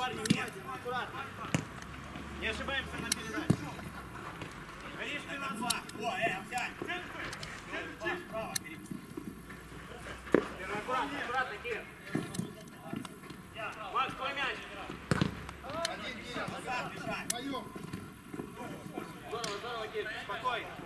парни, нет, ну, аккуратно. Не ошибаемся на передаче. Горишки на два. О, э, Овсянь. Два, справа, Кирилл. Аккуратно, аккуратно, Кирилл. Макс, твой мяч. Один, Кирилл, назад, Мишань. Здорово, здорово, Кирилл, спокойно.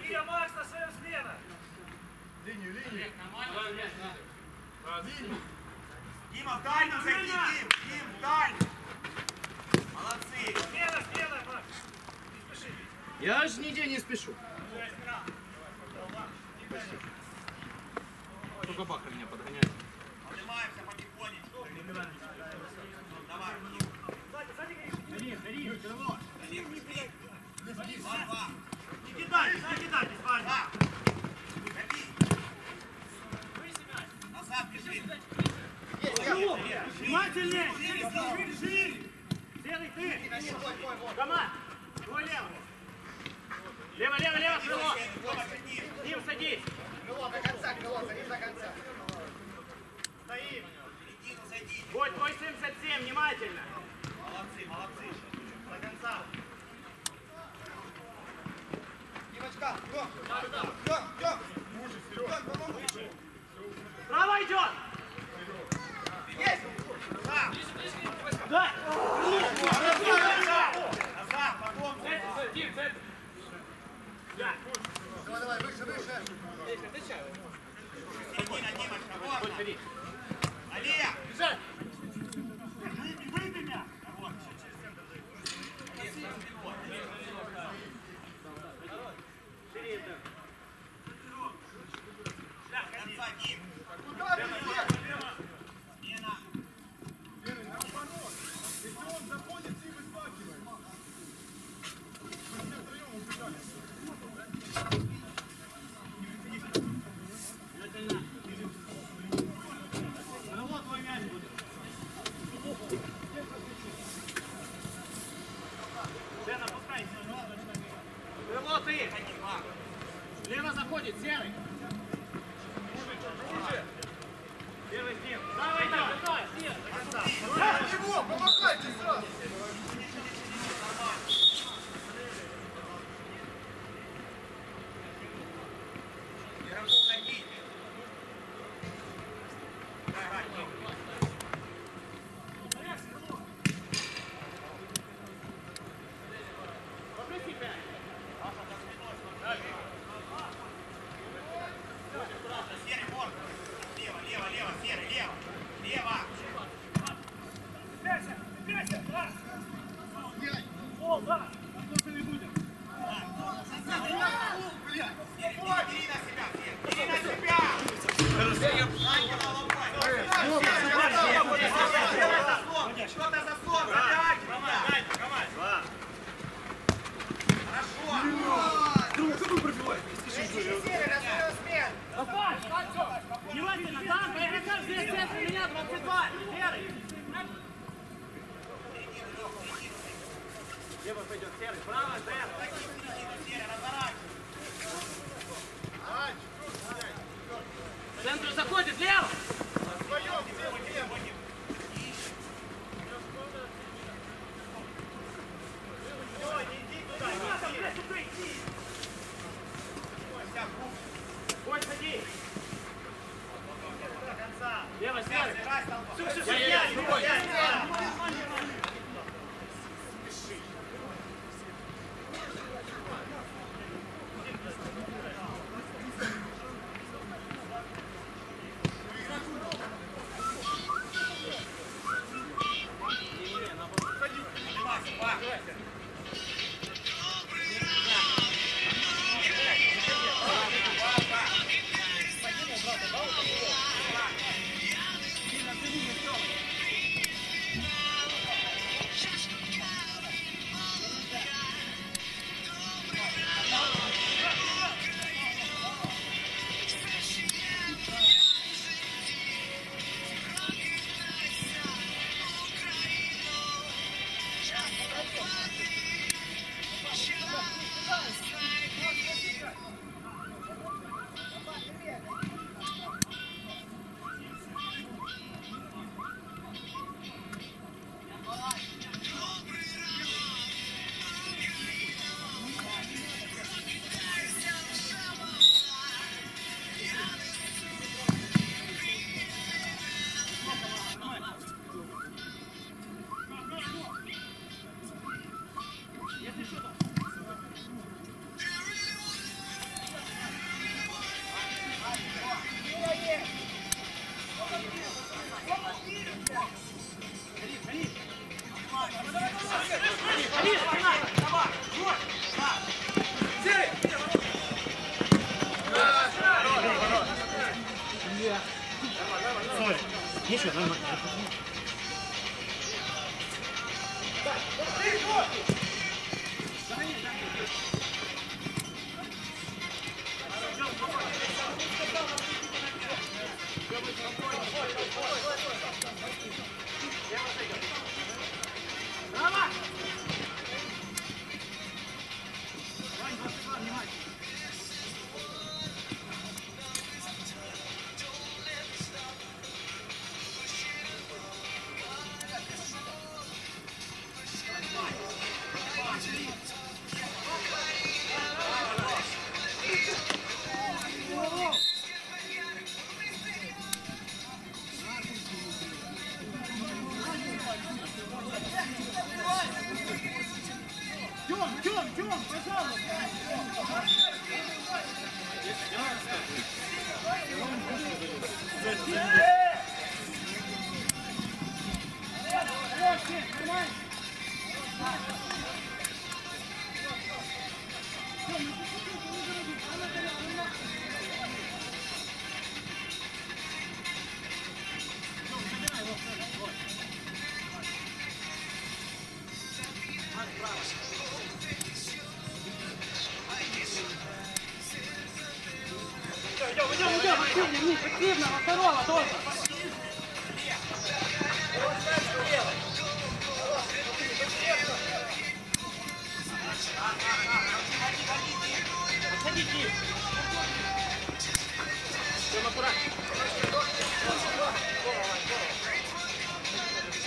Киря, Макс, на своем смена! Линию, линию! Линию! Дима, вдаль нам закинь, Дим! Дим, вдаль! Молодцы! Смена, смена, Макс! Не спеши! Я ж нигде не спешу! Спасибо. Только бахар меня подгоняет. Поднимаемся потихонечку. Давай. Сзади, сзади, Дарин, Дарин, Дарин, не блядь. Не кидайтесь, не кидайтесь, парни. Да. Гони. Назад бежи. Внимательнее! Серый, ты! Команд! Твой левый! Лево, лево, лево, крыло! Шагни. Дим, садись! Крыло до конца, крыло, садись до конца. Стоим! Будь твой 77, внимательно! Молодцы, молодцы. До конца! Право идет! Есть! Да! Давай, давай, выше, выше. Будь, можно. ходи! Алия. Бежать! Лево, серый! Играй, столбом. Я, я, другой! Ничего, нормально. Тём,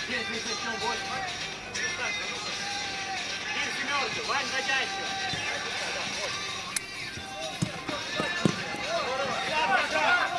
Здесь, здесь, здесь, ну, бой. Бей семерку, Вань, додяйся. Эй,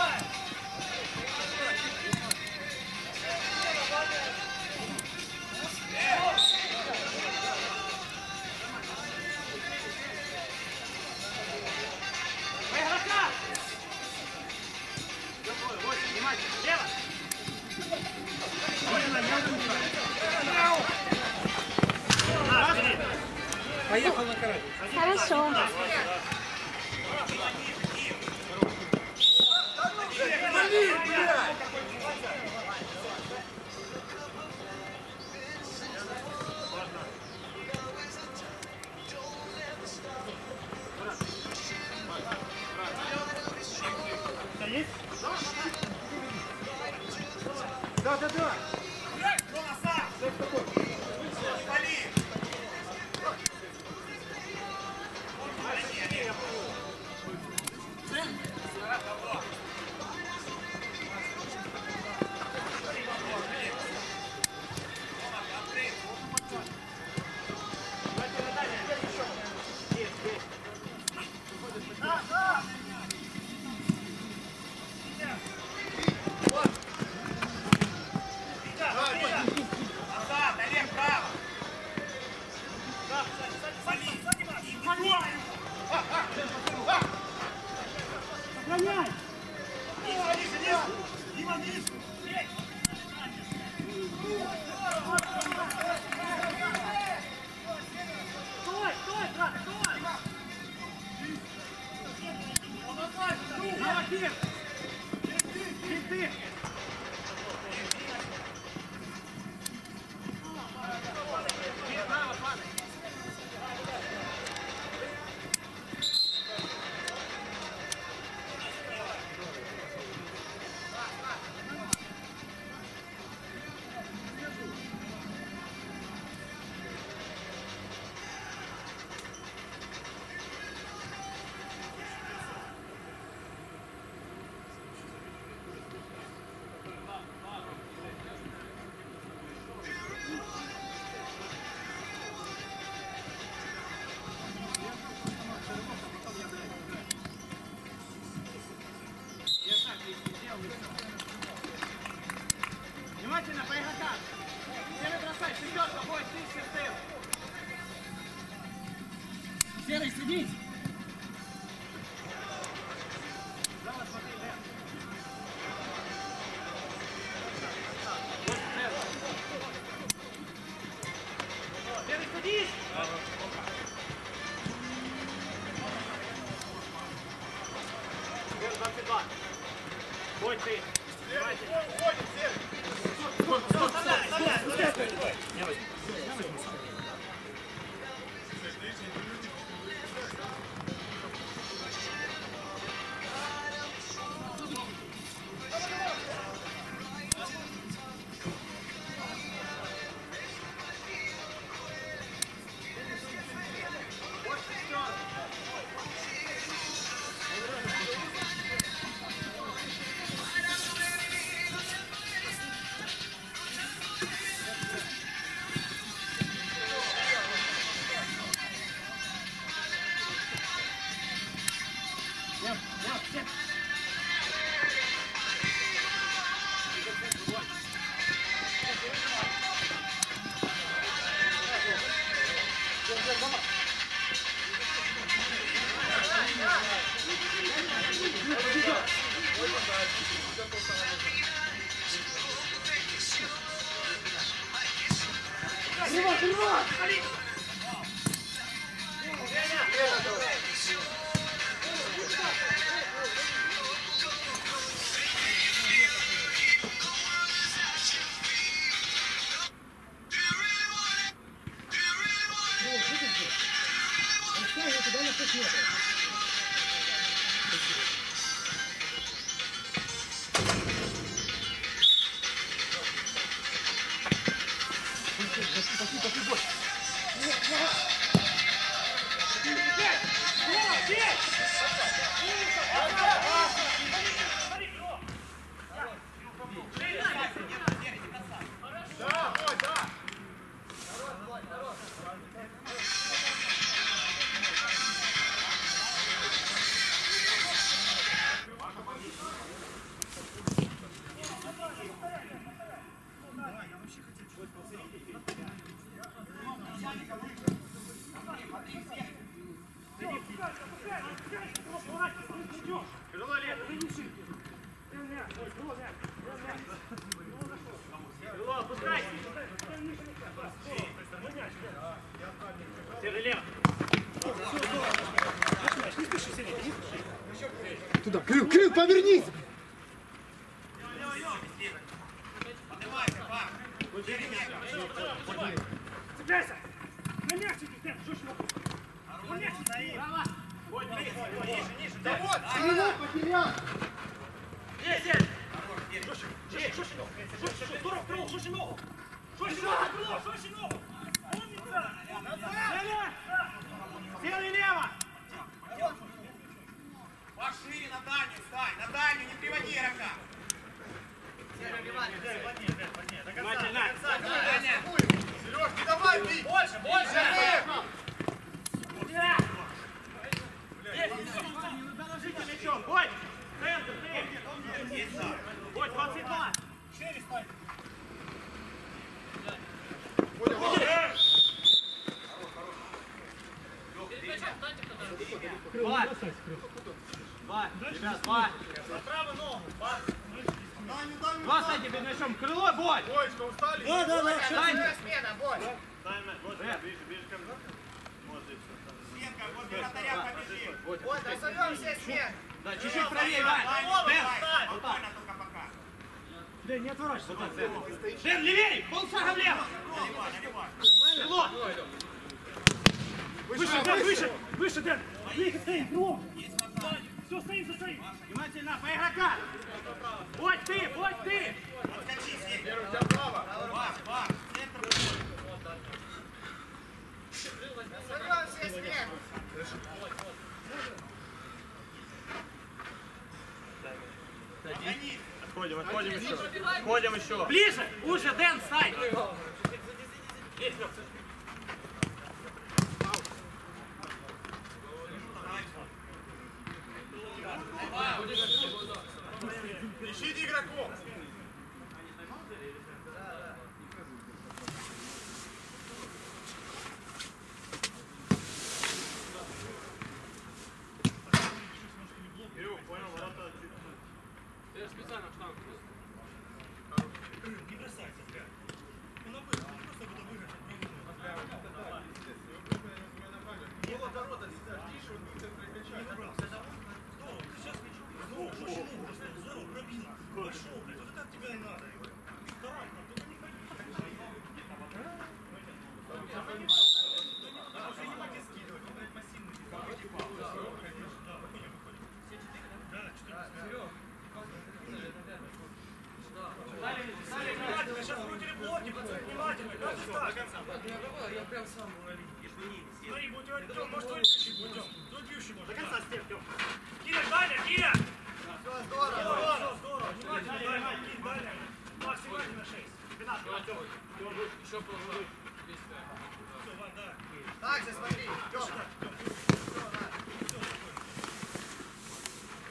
Поехал на карате. Хорошо. Security. Туда, Крюк, Крюк, повернись. Ближе, уже, Дэн, стань. Есть, Лёх. Ищите игроков. Кирюх, понял, ворота чуть Не бросайся, блядь. Не подсмотри внимательно, как ты так? Смотри, будь Тём, может, твой бьющий будет, Тём. Твой бьющий может. До конца степ, Тём. Киля, Даня, Киля! Все, здорово. Здорово, здорово. Внимательно, Даня, Киль, Даня. Максимально на 6. 15, Тём. Все, Вань, да. Так же смотри. Тёма.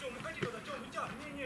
Тём, уходи туда, Тём, вытягивай. Не, не, еще раз тягивай, Тём. Я забрал, забрал. Уходи, Вань, уходи, Вань. Вань, последний, Вань, Вань. Тём, аккуратно, гони. Сзади, Тём, сзади! Тише, всё, нормально, сель. Тём, назад, назад, назад. Тём, водящий твой, Тём. Тём, Сонящий, Вань,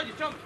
Лево, лево заходит,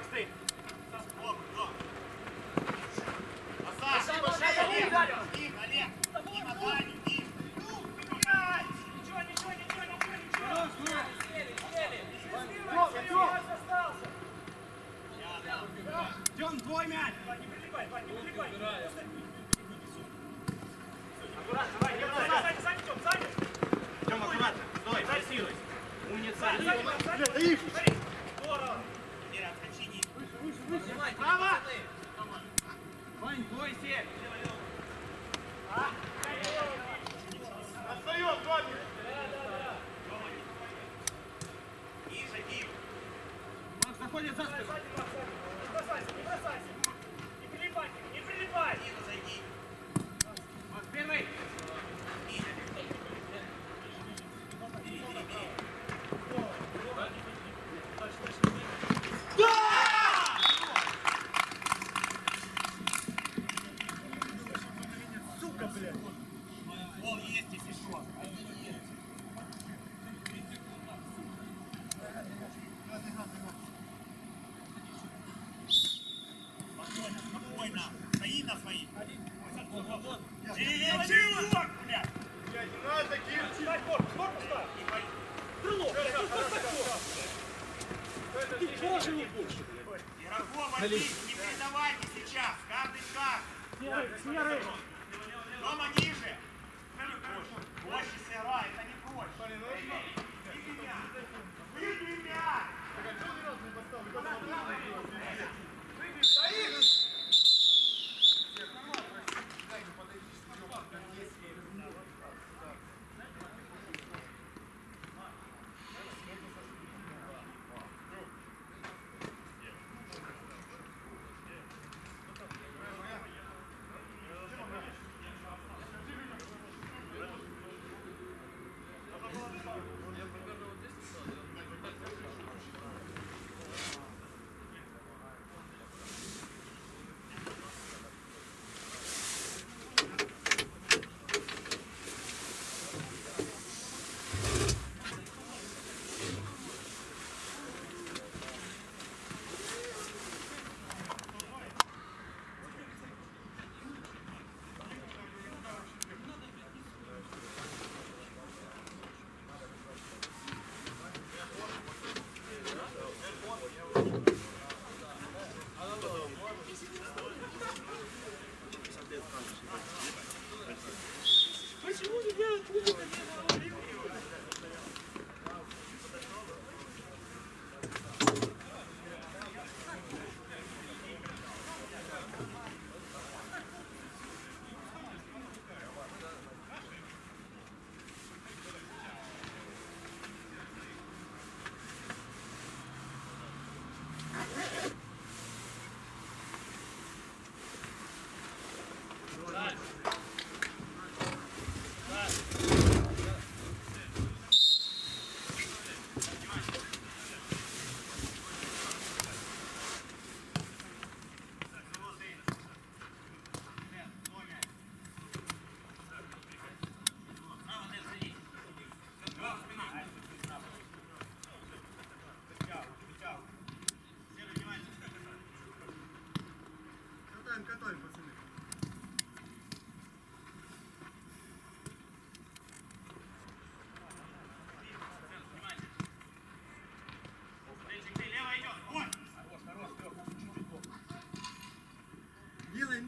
Макс, ты.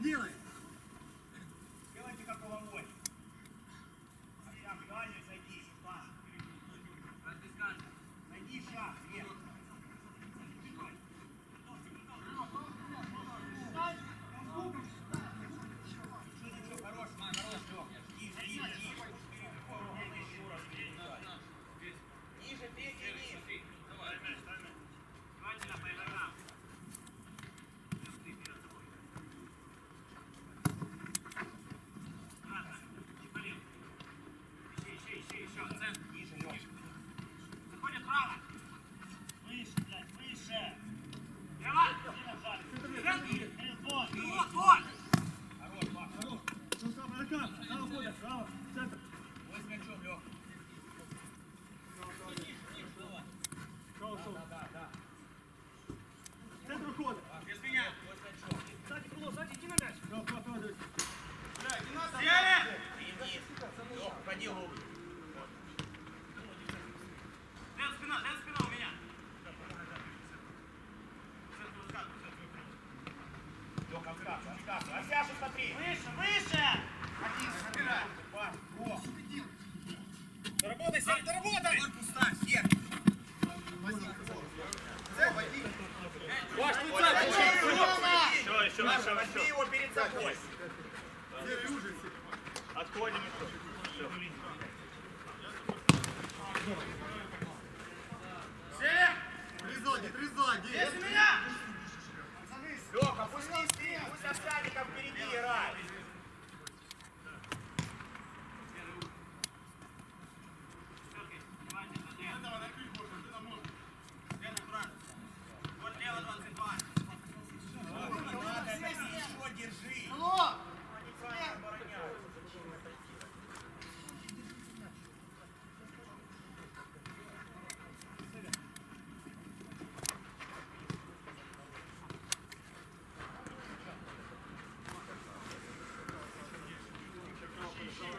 Really?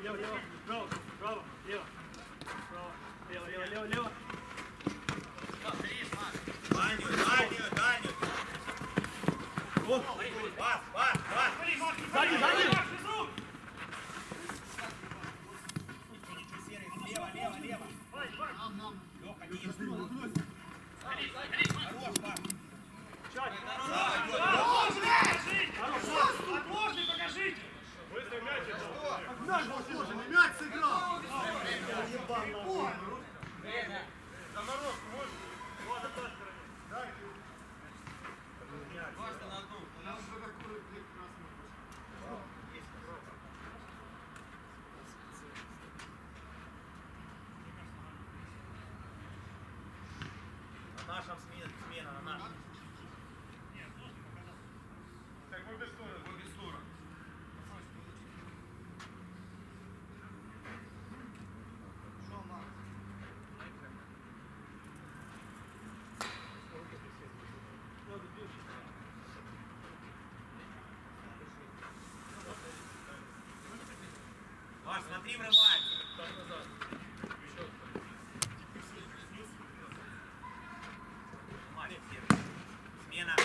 Лево, лево, право, право, лево. Право, лево, лево, лево, лево. Дальнюю, дальнюю, дальнюю. Пас, пас, пас. Сзади, сзади. Лево, лево, лево. Леха, ниже. Хорош, пас. Отложный покажите. Мяч был сложенный, мяч сыграл. На нашем смена, смена, на нашем. Так, в обе стороны. В обе стороны. Маш, смотри, врывается. Маш, Смена.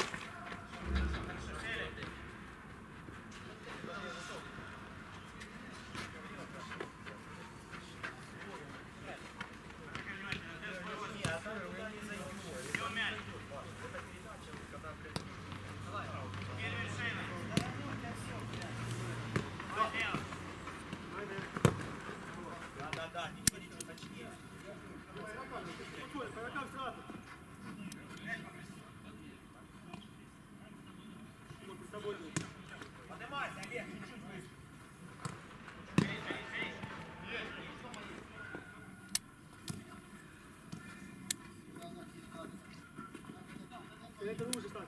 Да, да, да, ничего, ничего, точнее. Спокойно, по ногам сразу. Вот с тобой будет. Поднимайся, Олег, чуть-чуть выше. Это лучше стань.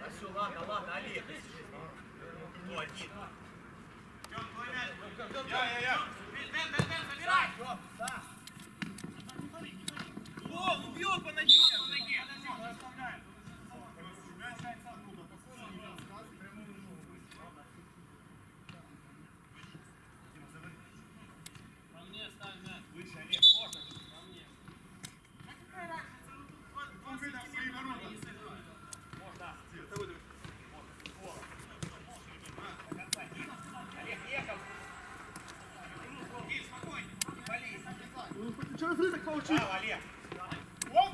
Да все, ладно, ладно, Олег. Ну, один. Я, я, я. Забирай! Все, да. О, убьет по ноге! Выше, Олег, можно? Он выйдет в свои ворота. Олег, ехал. Ну, что разрызок получил? Браво, Олег. Оп!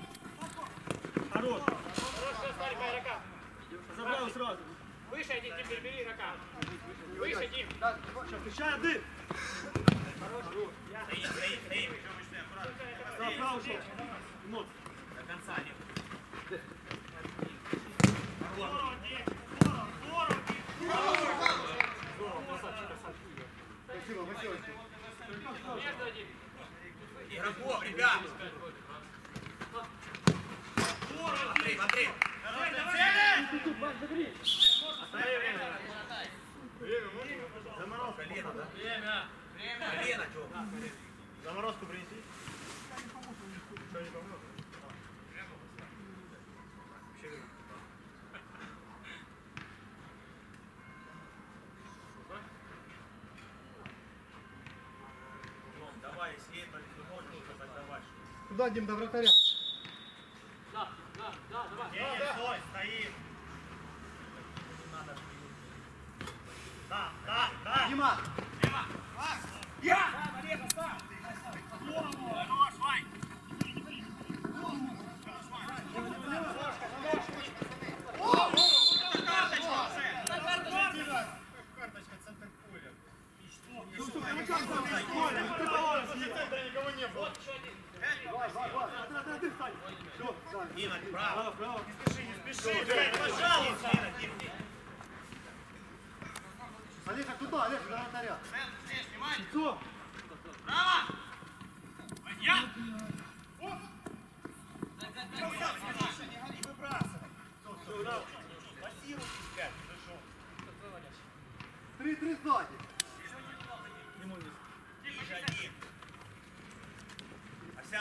Хорош. Хорошо, стали по игрокам. Забрал сразу. Выше иди, теперь бери игрока. Выше, Дим. Сейчас, встречай один. Стоит, стоит, стоит. Да, право шел. Вот. До конца, Олег. Спасибо, Василочка. Между один. Игроков, ребят. Андрей, Андрей. Заморозку. Колено, да? Время. Колено, чё? Заморозку принеси. Дом, давай, если это ты можешь сказать, давай. Туда, Дим, до вратаря. Да, да, да, давай. Не, не, стой, стоит. Надо. Да, да, да.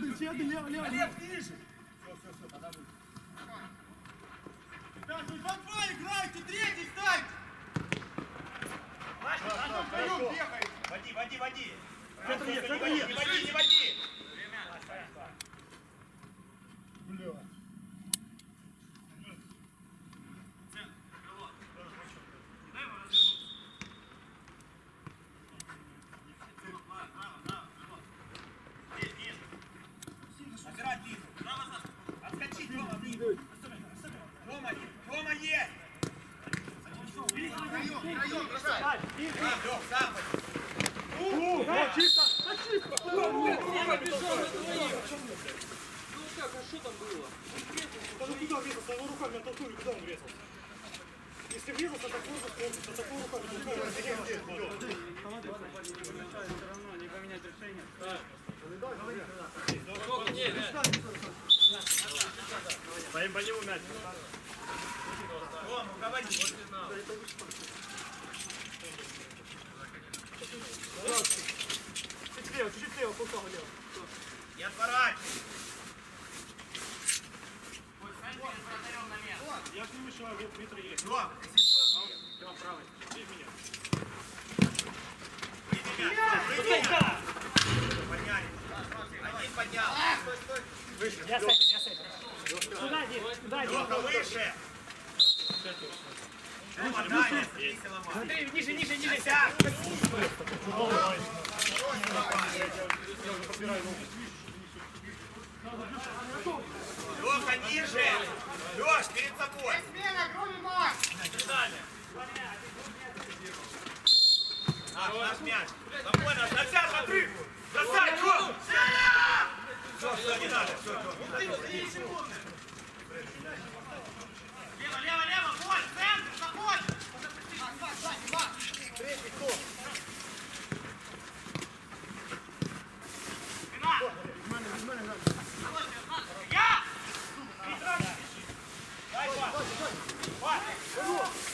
这鞋子凉凉的 Поим по нему мяч. Вон, руководитель. Чуть лево, чуть лево, полкал лево. Не отворачивай. Я к нему еще метр есть. Я с этим, я с этим. Куда один? Куда один? выше! Смотри, ниже, ниже, ниже. Леха, ниже! Леш, перед тобой! Смена, кроме Макс! Далее! Наш, наш мяч. Домой, наш, назад, отрыв. Бросай, Ром. Все, все, не надо. Все, все, Лево, лево, лево, боль, центр, заходь. Два, два, два. Третий, кто? Я! Дай, Вася! Вася! Вася!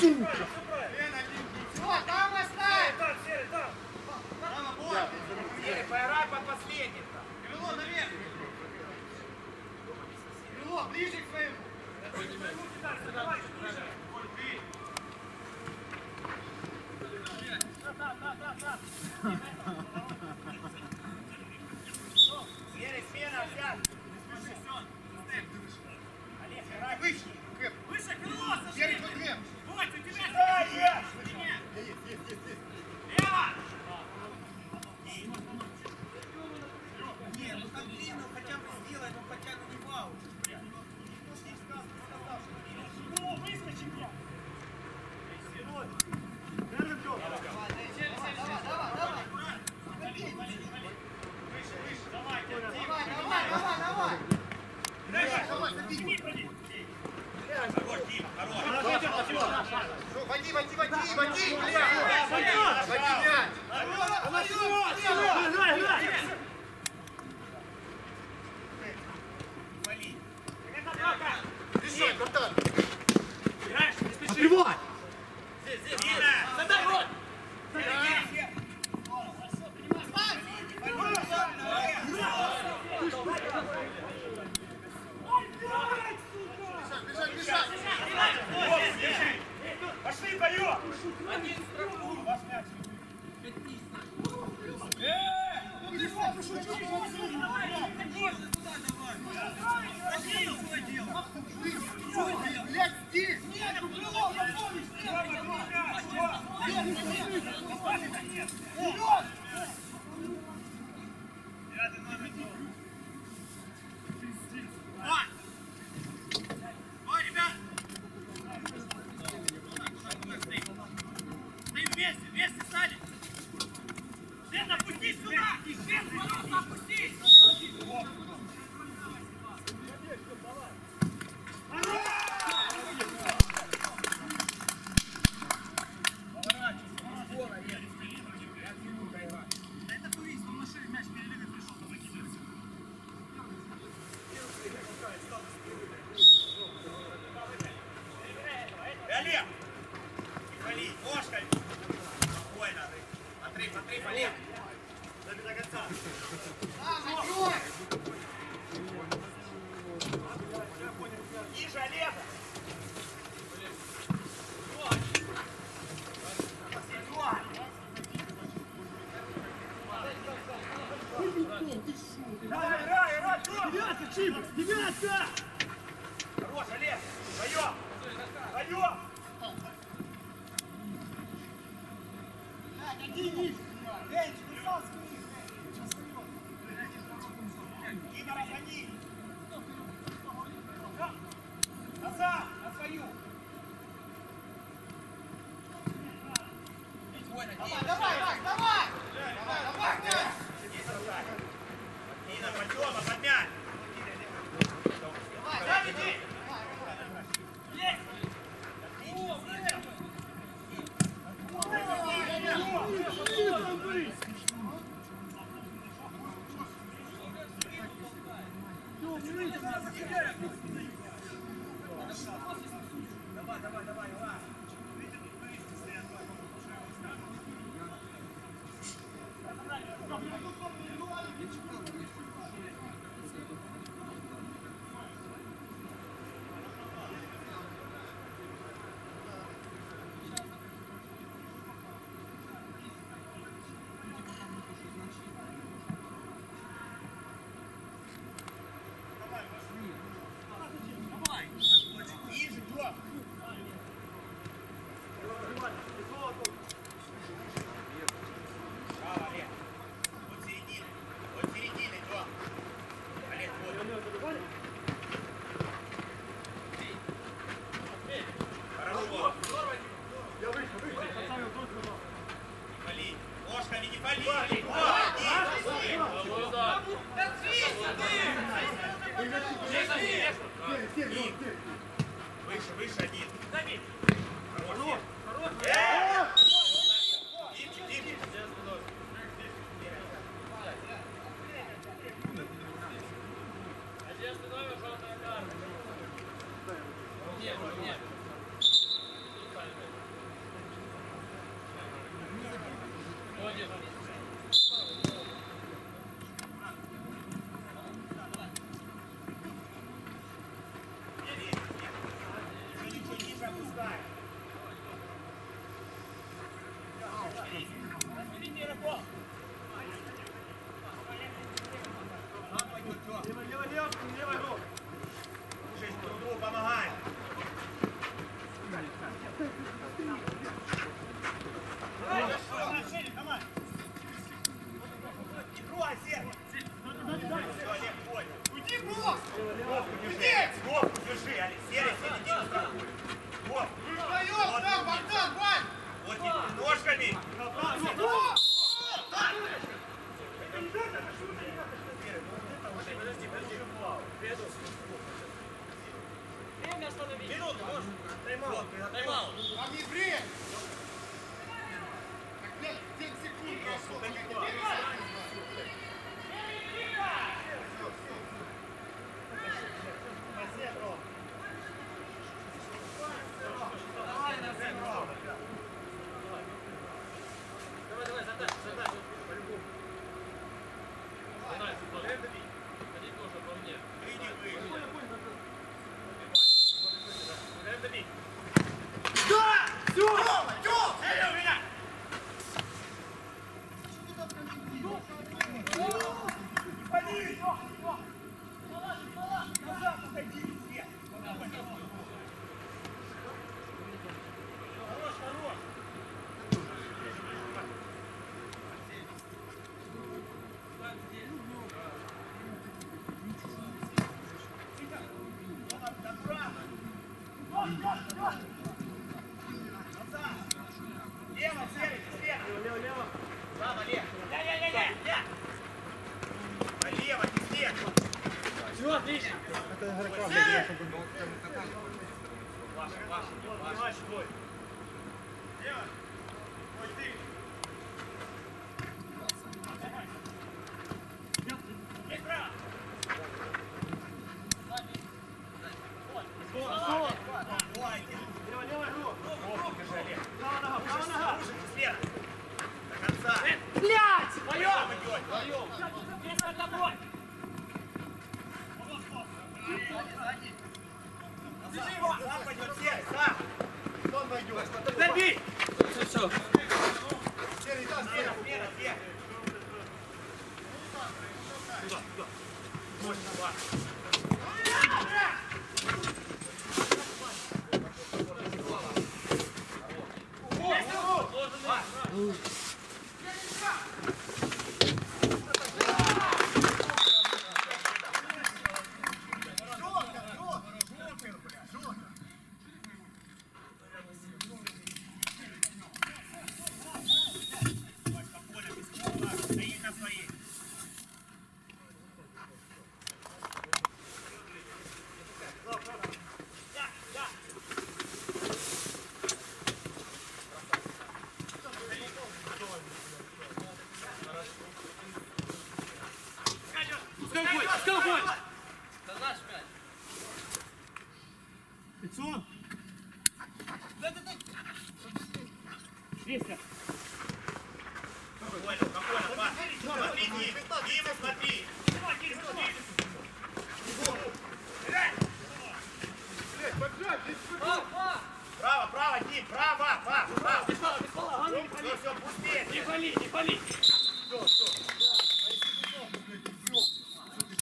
Сука! Ближе к своему! Смена взят! Олег, выше! Выше крыло, Саша! Есть, есть, есть, есть!